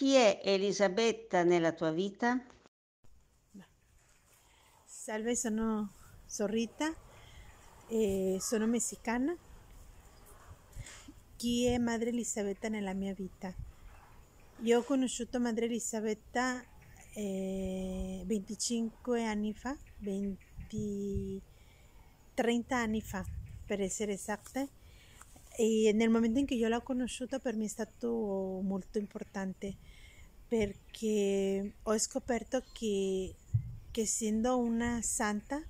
Chi è Elisabetta nella tua vita? Salve, sono Sorrita, e sono messicana. Chi è Madre Elisabetta nella mia vita? Io ho conosciuto Madre Elisabetta eh, 25 anni fa, 20, 30 anni fa per essere esatte e nel momento in cui io l'ho conosciuta per me è stato molto importante perché ho scoperto che, essendo una santa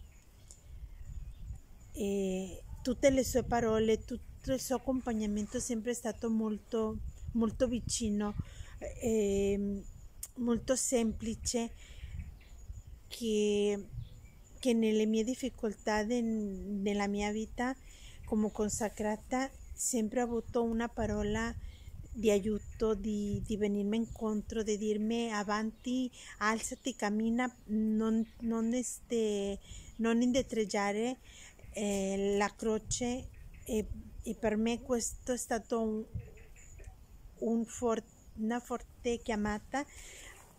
e tutte le sue parole, tutto il suo accompagnamento è sempre stato molto, molto vicino, eh, molto semplice, che, che nelle mie difficoltà de, nella mia vita come consacrata sempre ho avuto una parola di aiuto, di, di venirmi incontro, di dirmi avanti, alzati, cammina, non, non, este, non indietreggiare eh, la croce e, e, per me questo è stato un, un for, una forte chiamata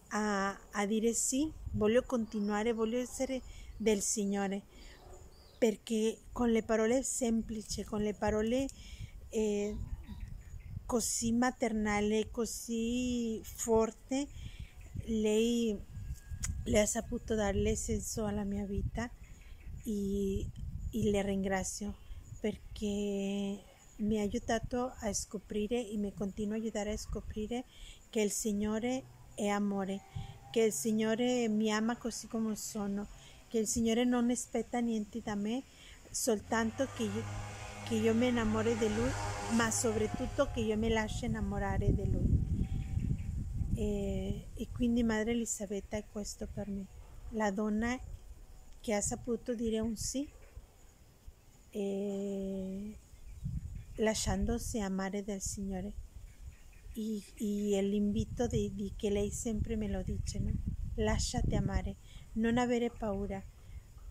a, a dire sì, voglio continuare, voglio essere del Signore perché con le parole semplici, con le parole eh, così maternale, così forte, lei, lei ha saputo darle senso alla mia vita e, e le ringrazio perché mi ha aiutato a scoprire e mi continua a aiutare a scoprire che il Signore è amore, che il Signore mi ama così come sono, che il Signore non aspetta niente da me, soltanto che io, che io mi innamori di Lui, ma soprattutto che io mi lasci innamorare di Lui. E, e quindi Madre Elisabetta è questo per me, la donna che ha saputo dire un sì e lasciandosi amare dal Signore. E, e l'invito di, di, che lei sempre me lo dice, no? lasciati amare, non avere paura,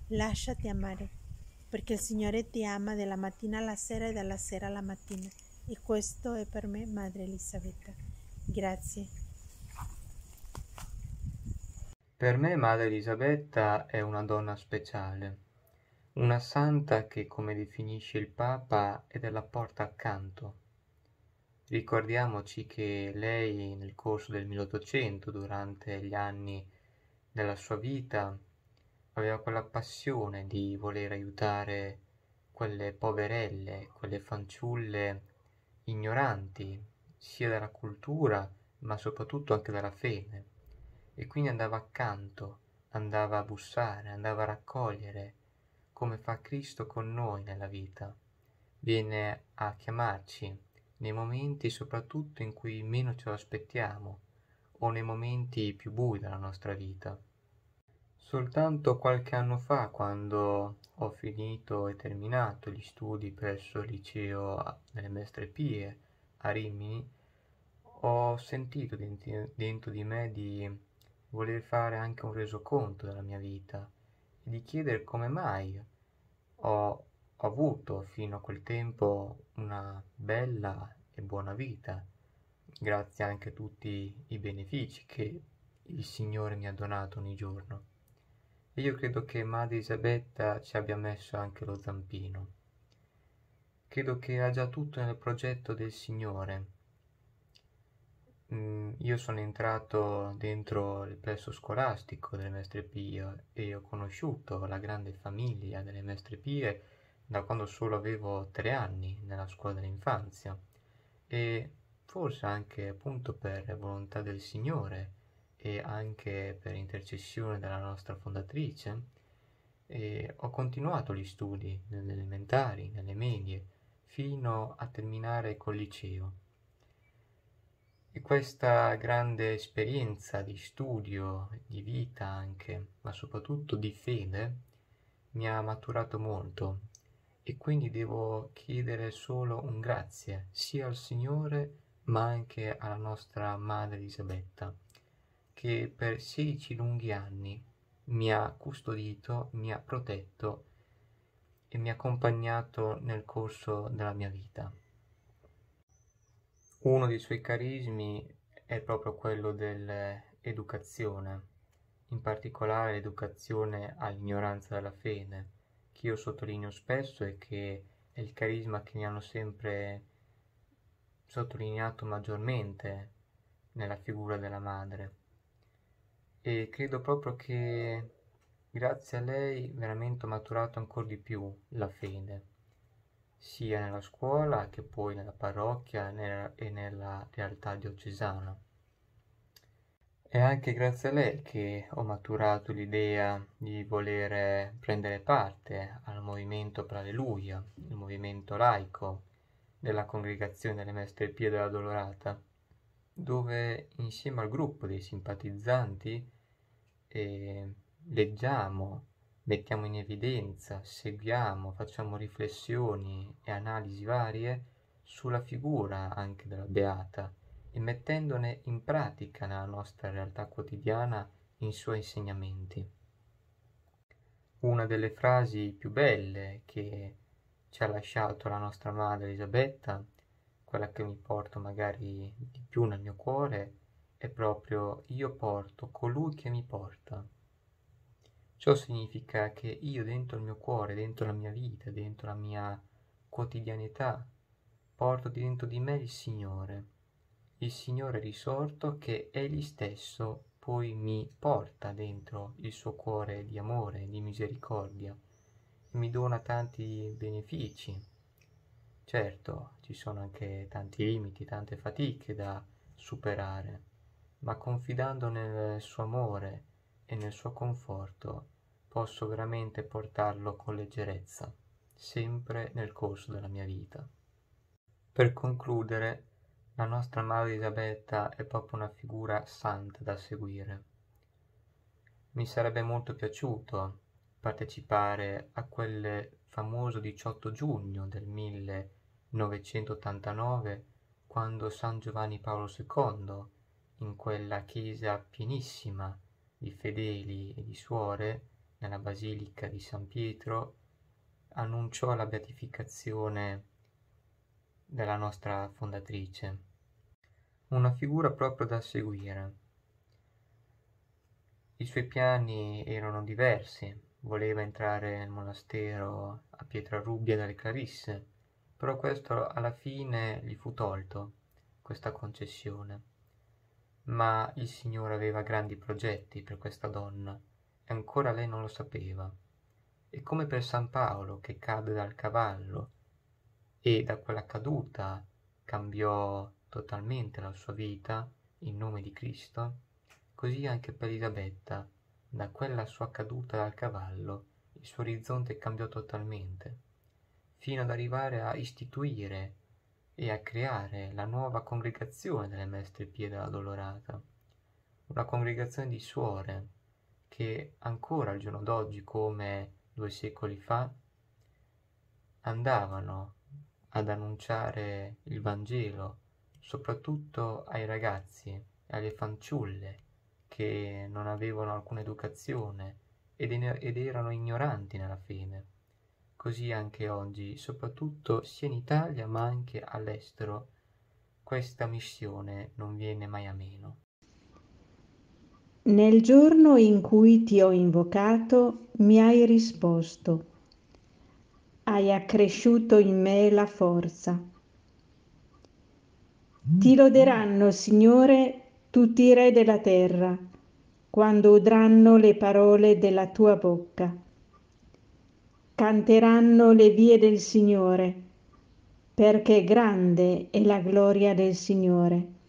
lasciati amare perché il Signore ti ama dalla mattina alla sera e dalla sera alla mattina. E questo è per me Madre Elisabetta. Grazie. Per me Madre Elisabetta è una donna speciale, una santa che, come definisce il Papa, è della porta accanto. Ricordiamoci che lei nel corso del 1800, durante gli anni della sua vita, aveva quella passione di voler aiutare quelle poverelle, quelle fanciulle ignoranti sia della cultura ma soprattutto anche della fede e quindi andava accanto, andava a bussare, andava a raccogliere come fa Cristo con noi nella vita. Viene a chiamarci nei momenti soprattutto in cui meno ce lo aspettiamo o nei momenti più bui della nostra vita. Soltanto qualche anno fa, quando ho finito e terminato gli studi presso il liceo delle Mestre Pie a Rimini, ho sentito dentro di me di voler fare anche un resoconto della mia vita e di chiedere come mai ho avuto fino a quel tempo una bella e buona vita, grazie anche a tutti i benefici che il Signore mi ha donato ogni giorno. Io credo che Madre Isabetta ci abbia messo anche lo zampino. Credo che ha già tutto nel progetto del Signore. Mm, io sono entrato dentro il plesso scolastico delle Mestre Pie e ho conosciuto la grande famiglia delle Mestre Pie da quando solo avevo tre anni nella scuola dell'infanzia e forse anche appunto per volontà del Signore e anche per intercessione della nostra fondatrice e ho continuato gli studi nelle elementari, nelle medie, fino a terminare col liceo. E questa grande esperienza di studio, di vita anche, ma soprattutto di fede, mi ha maturato molto e quindi devo chiedere solo un grazie sia al Signore ma anche alla nostra Madre Elisabetta che per 16 lunghi anni mi ha custodito, mi ha protetto e mi ha accompagnato nel corso della mia vita. Uno dei suoi carismi è proprio quello dell'educazione, in particolare l'educazione all'ignoranza della fede, che io sottolineo spesso e che è il carisma che mi hanno sempre sottolineato maggiormente nella figura della madre. E credo proprio che grazie a lei veramente ho maturato ancora di più la fede, sia nella scuola che poi nella parrocchia e nella realtà diocesana. È anche grazie a lei che ho maturato l'idea di voler prendere parte al movimento per Alleluia, il movimento laico della congregazione delle Mestre Pie della Dolorata, dove insieme al gruppo dei simpatizzanti eh, leggiamo, mettiamo in evidenza, seguiamo, facciamo riflessioni e analisi varie sulla figura anche della Beata e mettendone in pratica nella nostra realtà quotidiana i suoi insegnamenti. Una delle frasi più belle che ci ha lasciato la nostra madre Elisabetta, quella che mi porto magari di più nel mio cuore, è proprio io porto colui che mi porta. Ciò significa che io dentro il mio cuore, dentro la mia vita, dentro la mia quotidianità, porto dentro di me il Signore, il Signore risorto che Egli stesso poi mi porta dentro il suo cuore di amore, di misericordia, e mi dona tanti benefici. Certo, ci sono anche tanti limiti, tante fatiche da superare, ma confidando nel suo amore e nel suo conforto posso veramente portarlo con leggerezza, sempre nel corso della mia vita. Per concludere, la nostra Madre Elisabetta è proprio una figura santa da seguire. Mi sarebbe molto piaciuto partecipare a quel famoso 18 giugno del 1989 quando San Giovanni Paolo II, in quella chiesa pienissima di fedeli e di suore nella Basilica di San Pietro, annunciò la beatificazione della nostra fondatrice. Una figura proprio da seguire. I suoi piani erano diversi, voleva entrare nel monastero a Pietrarubbia dalle Clarisse, però questo alla fine gli fu tolto, questa concessione ma il Signore aveva grandi progetti per questa donna e ancora lei non lo sapeva. E come per San Paolo che cadde dal cavallo e da quella caduta cambiò totalmente la sua vita in nome di Cristo, così anche per Elisabetta, da quella sua caduta dal cavallo, il suo orizzonte cambiò totalmente, fino ad arrivare a istituire e a creare la nuova congregazione delle Mestre Pie della Dolorata, una congregazione di suore che ancora al giorno d'oggi, come due secoli fa, andavano ad annunciare il Vangelo soprattutto ai ragazzi e alle fanciulle che non avevano alcuna educazione ed, ed erano ignoranti nella fede. Così anche oggi, soprattutto sia in Italia ma anche all'estero, questa missione non viene mai a meno. Nel giorno in cui ti ho invocato, mi hai risposto. Hai accresciuto in me la forza. Ti loderanno, Signore, tutti i re della terra, quando udranno le parole della tua bocca canteranno le vie del Signore, perché grande è la gloria del Signore.